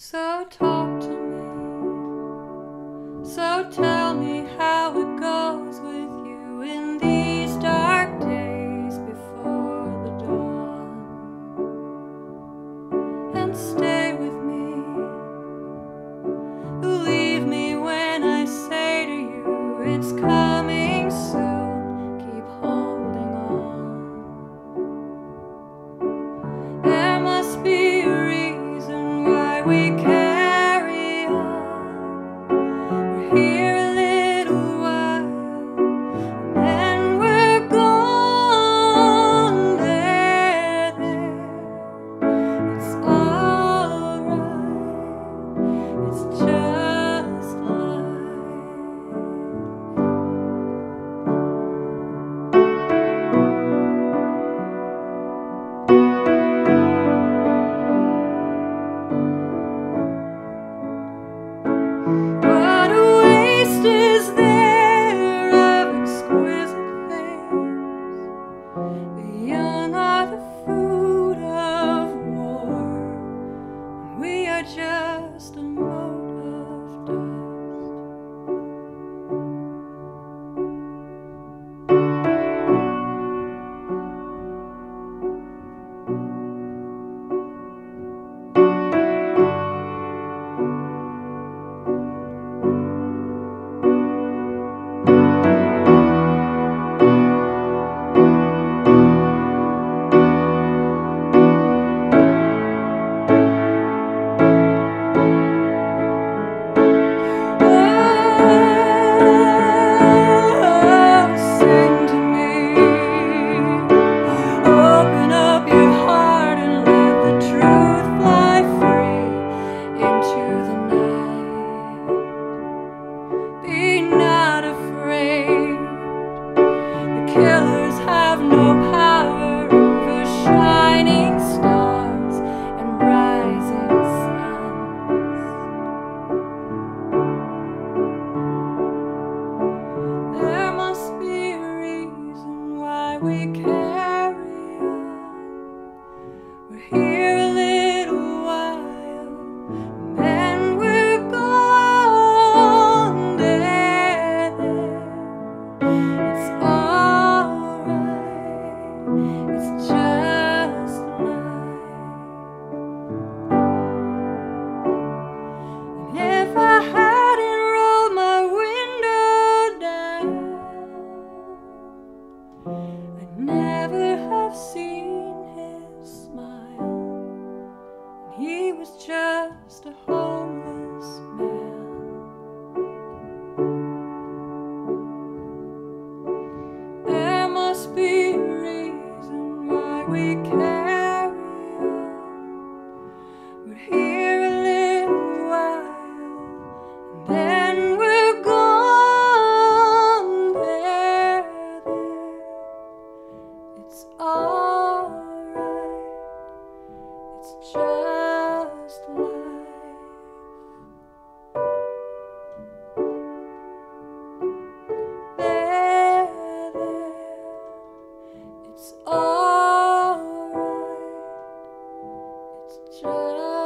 So talk to killers have no power over shining stars and rising suns. There must be a reason why we can It's just It's just life. There, there, it's alright. It's just.